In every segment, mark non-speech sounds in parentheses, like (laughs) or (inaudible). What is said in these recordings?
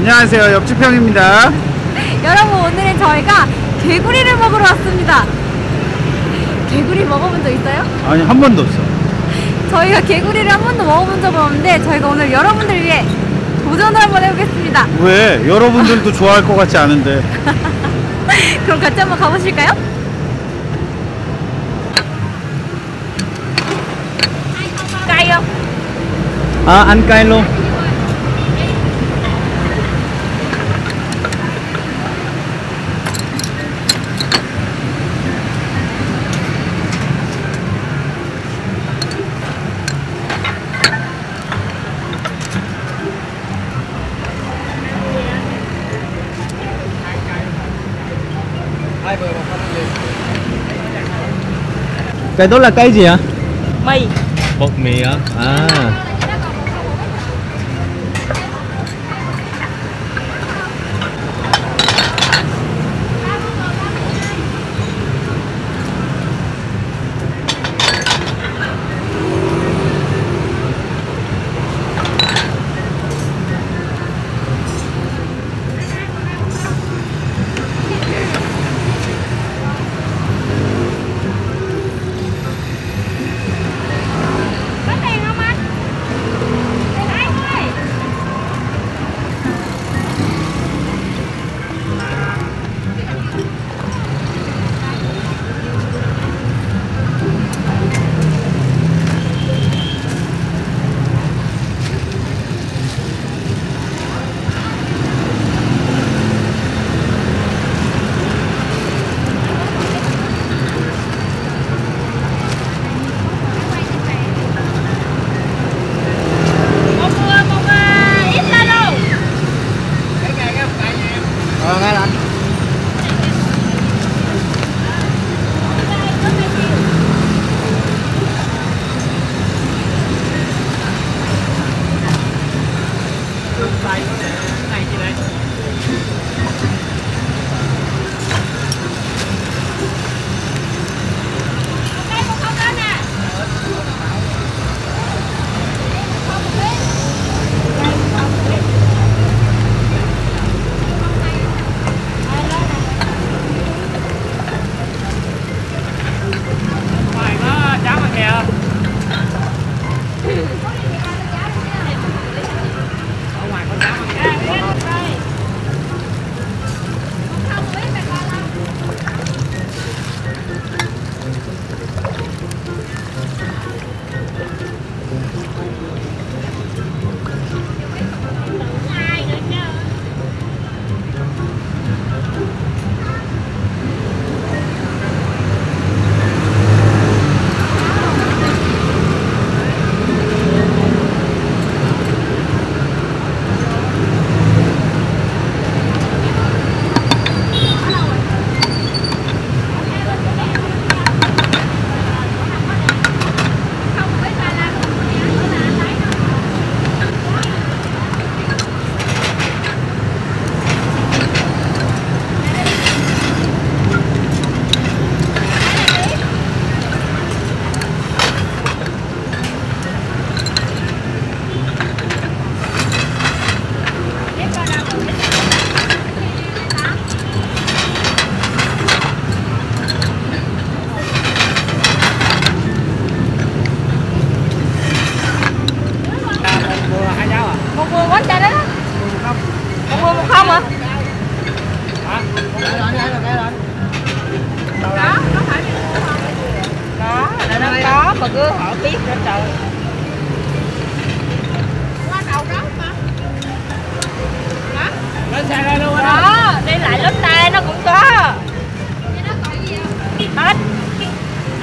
안녕하세요. 옆집 형입니다. (laughs) 여러분 오늘은 저희가 개구리를 먹으러 왔습니다. 개구리 먹어본 적 있어요? 아니 한 번도 없어. (laughs) 저희가 개구리를 한 번도 먹어본 적은 없는데 저희가 오늘 여러분들 위해 도전을 한번 해보겠습니다. 왜? 여러분들도 좋아할 것 같지 않은데. (laughs) 그럼 같이 한번 가보실까요? ăn cay luôn Cái đó là cây gì ạ? Mì Bột mì hả? À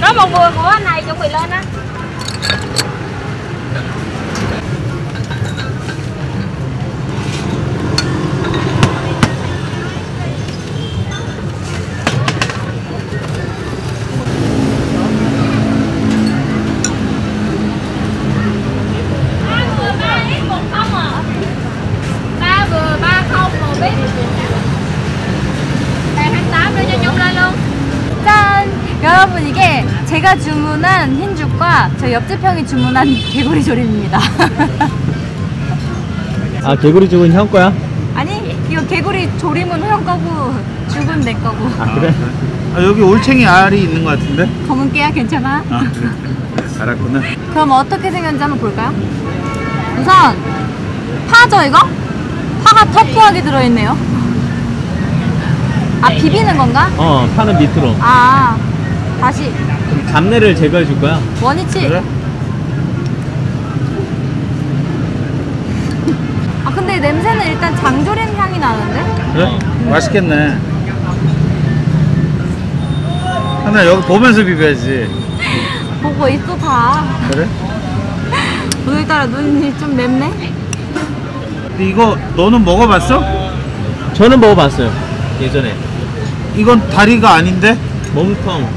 Có một người của anh này chuẩn bị lên á. 제가 주문한 흰죽과 저 옆집 형이 주문한 (laughs) 개구리 조림입니다. 아 개구리 죽은 형 거야? 아니 이거 개구리 조림은 형 거고 죽은 내 거고 아 그래? (laughs) 아, 여기 올챙이 알이 있는 것 같은데? 검은 깨야 괜찮아? 아, 그래. (laughs) 알았구나. 그럼 어떻게 생겼는지 한번 볼까요? 우선 파죠 이거? 파가 터프하게 들어있네요 아 비비는 건가? 어 파는 밑으로 아 다시 잡내를 제거해 줄 거야 원위치 그래? 아 근데 냄새는 일단 장조림 향이 나는데? 그래? 어. 맛있겠네. 하나 여기 보면서 비벼야지. (laughs) 보고 있어 다 그래? 오늘따라 눈이 좀 맵네? 근데 이거 너는 먹어봤어? 저는 먹어봤어요 예전에 이건 다리가 아닌데? 몸통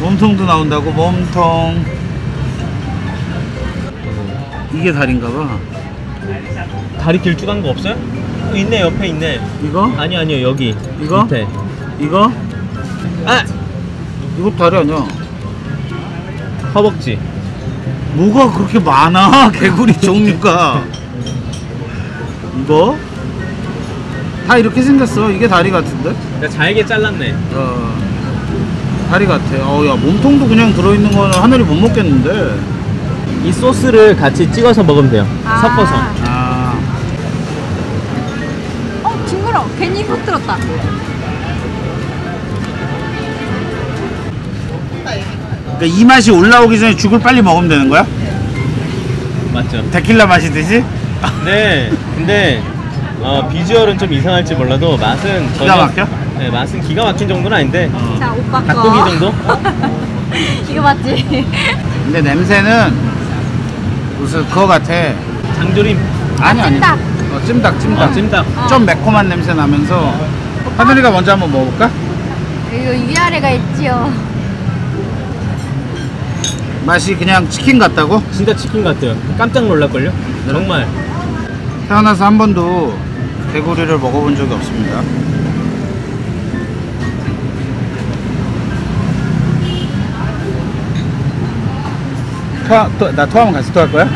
몸통도 나온다고 몸통. 이게 다리인가 봐. 다리 길쭉한 거 없어요? 어, 있네 옆에 있네 이거? 아니요 아니요 여기 이거? 밑에 이거? 아! 이거 다리 아니야. 허벅지 뭐가 그렇게 많아? (laughs) 개구리 종류가. 이거? 다 이렇게 생겼어. 이게 다리 같은데? 그러니까 잘게 잘랐네 어, 다리 같아. 어, 야, 몸통도 그냥 들어있는 거는 하늘이 못 먹겠는데. 이 소스를 같이 찍어서 먹으면 돼요 아. 섞어서 아, 어 징그러 괜히 훅 들었다 그러니까 이 맛이 올라오기 전에 죽을 빨리 먹으면 되는 거야? 맞죠 데킬라 마시듯이? 네 근데 어, 비주얼은 좀 이상할지 몰라도 맛은 기가 막혀? 네 맛은 기가 막힌 정도는 아닌데 자 오빠 거 닭고기 정도? (laughs) 이거 맞지? 근데 냄새는 무슨 그거 같아. 장조림 아니, 아니. 찜닭. 어, 찜닭, 찜닭. 아, 찜닭 어. 좀 매콤한 냄새 나면서. 하늘이가 먼저 한번 먹어볼까? 이거 위아래가 있지요 맛이 그냥 치킨 같다고? 진짜 치킨 같아요 깜짝 놀랄걸요? 정말 태어나서 한 번도 개구리를 먹어본 적이 없습니다. 토하, 토, 나 토하면 같이 토할 거야?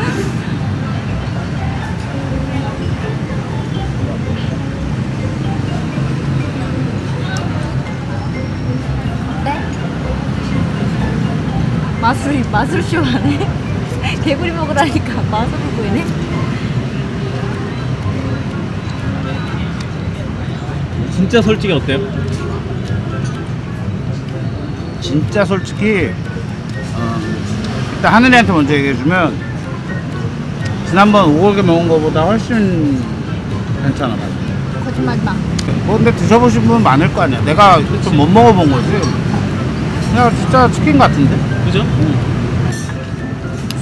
어때? 마술 마술 쇼 하네 (laughs) 개구리 먹으라니까 마술을 보이네 진짜 솔직히 어때요? 진짜 솔직히 어, 일단 하늘이한테 먼저 얘기해주면 지난번 오골개 먹은 거보다 훨씬 괜찮아 거짓말 마 뭐 근데 드셔보신 분 많을 거 아니야. 내가 좀 못 먹어본 거지. 그냥 진짜 치킨 같은데? 그죠?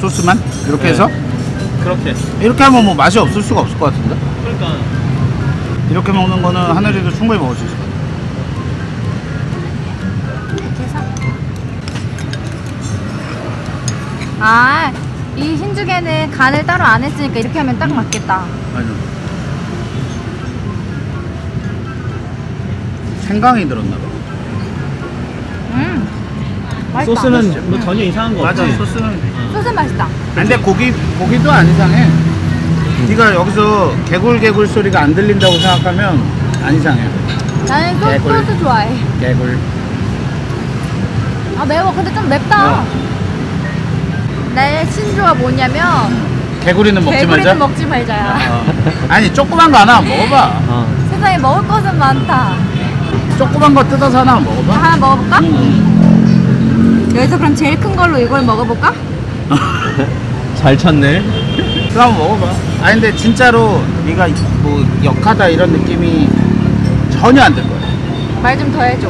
소스만? 이렇게 네. 해서? 그렇게. 이렇게 하면 뭐 맛이 없을 수가 없을 것 같은데? 그러니까 이렇게 먹는 거는 하늘이도 충분히 먹을 수 있을 것 같아 이렇게 해서 아이 흰죽에는 간을 따로 안 했으니까 이렇게 하면 딱 맞겠다 아니요 생강이 들었나 봐 음 맛있다 소스는 뭐 전혀 이상한 거 맞아 없지? 소스는 어. 소스 맛있다 근데 고기 고기도 안 이상해. 네가 여기서 개굴개굴 소리가 안 들린다고 생각하면 안 이상해. 나는 소, 개굴. 소스 좋아해 개굴. 아 매워 근데 좀 맵다 어. 내 신조가 뭐냐면 개구리는 먹지 개구리는 말자. 먹지 말자야 어. 아니 조그만 거 하나 먹어봐. 어. 세상에 먹을 것은 많다 조그만 거 뜯어서 하나 먹어봐. 하나 먹어볼까? 음. 여기서 그럼 제일 큰 걸로 이걸 먹어볼까? (laughs) 잘 쳤네 그럼 먹어봐. 아니 근데 진짜로 네가 뭐 역하다 이런 느낌이 전혀 안 들 거야. 말 좀 더 해줘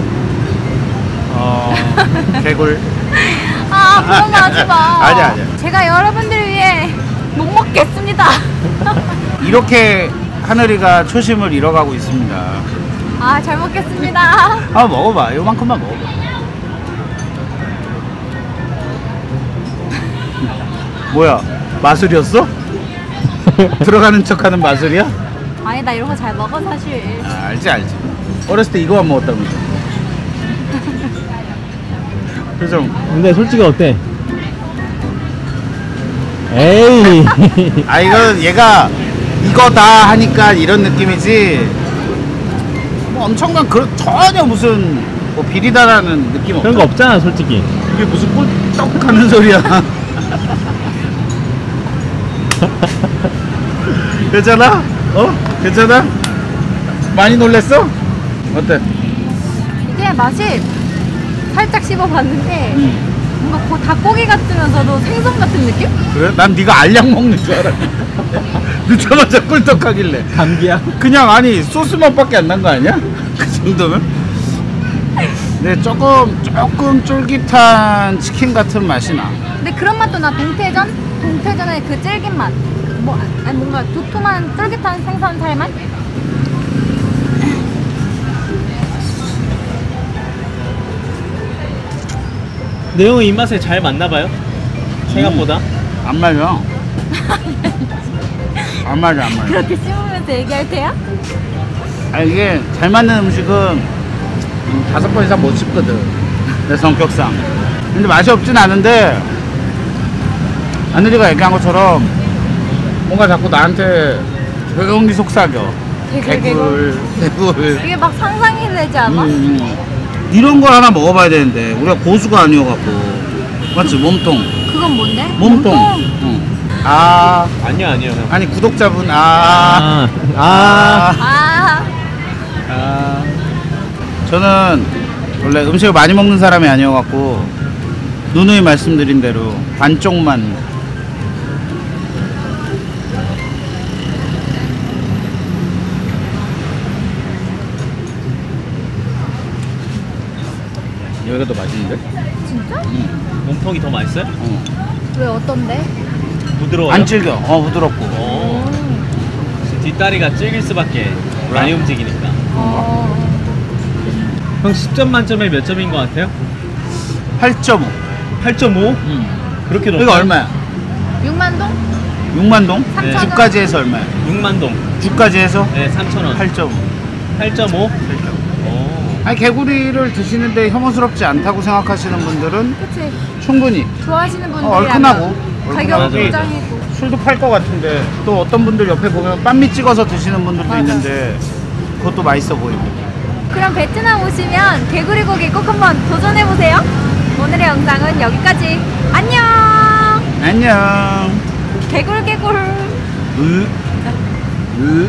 어. 개굴. (laughs) 아 그런 말 하지 마 (laughs) 아니야, 아니야. 제가 여러분들을 위해 못 먹겠습니다 (laughs) 이렇게 하늘이가 초심을 잃어가고 있습니다. 아 잘 먹겠습니다 한번 먹어봐. 요만큼만 먹어봐. 뭐야? 마술이었어? (laughs) 들어가는 척하는 마술이야? 아니 나 이런 거 잘 먹어 사실 아, 알지 알지. 어렸을 때 이거만 먹었다면서. 표정. 근데 솔직히 어때? 에이 (laughs) 아 이거 얘가 이거다 하니까 이런 느낌이지. 뭐 엄청난 그런 전혀 무슨 뭐 비리다라는 느낌 그런 거. 없잖아 솔직히 이게 무슨 꿀떡 하는 소리야. (laughs) 괜찮아? 어? 괜찮아? 많이 놀랬어? 어때? 이게 맛이 살짝 씹어봤는데 음. 뭔가 고- 닭고기 같으면서도 생선 같은 느낌? 그래? 난 네가 알약 먹는 줄 알았네. (laughs) 늦자마자 꿀떡하길래. 감기야 그냥 아니 소스맛밖에 안 난 거 아니야? (laughs) 그 정도면? 근데 조금 조금 쫄깃한 치킨 같은 맛이 나. 근데 그런 맛도 나 동태전? 동태전의 그 질긴 맛. 뭐 아니 뭔가 도톰한 쫄깃한 생선 살맛? 내용은 입맛에 잘 맞나봐요 생각보다 안 말려. (laughs) 안 말려 안 말려. 그렇게 씹으면서 얘기할 테야? 아 이게 잘 맞는 음식은 음, 다섯 번 이상 못 씹거든. 내 성격상. 근데 맛이 없진 않은데 하늘이가 얘기한 것처럼 뭔가 자꾸 나한테 조용히 속삭여. 개굴, 개굴, 개굴. 이게 막 상상이 되지 않아? 음, 이런 걸 하나 먹어봐야 되는데 우리가 고수가 아니어갖고. 맞지? 몸통. 그건 뭔데? 몸통. 응. 아 아니요 아니요 형. 아니 구독자분 아, 아, 아. 아. 아. 저는 원래 음식을 많이 먹는 사람이 아니어갖고 누누이 말씀드린 대로 반쪽만 여기가 더 맛있는데? 진짜? 응. 몸통이 더 맛있어요? 어. 왜 어떤데? 부드러워요? 안 질겨. 어 부드럽고. 어, 음. 뒷다리가 질길 수밖에 많이 움직이니까 어. 형 10점 만점에 몇 점인 것 같아요? 8.5. 8.5? 응. 그렇게 높아요? 이거 얼마야? 6만 동? 6만 동? 네. 3천 원? 주까지 해서 얼마야? 6만 동 주까지 해서 네 3,000원 8.5. 8.5? 8.5. 오. 아니 개구리를 드시는데 혐오스럽지 않다고 생각하시는 분들은 그치 충분히 좋아하시는 분들이 어, 얼큰하고 가격 얼큰하고. 굉장히고 술도 팔 것 같은데 또 어떤 분들 옆에 보면 빤미 찍어서 드시는 분들도 맞아. 있는데 그것도 맛있어 보이고 그럼 베트남 오시면 개구리 고기 꼭 한번 도전해보세요 오늘의 영상은 여기까지 안녕 안녕 개굴 개굴 으, 으.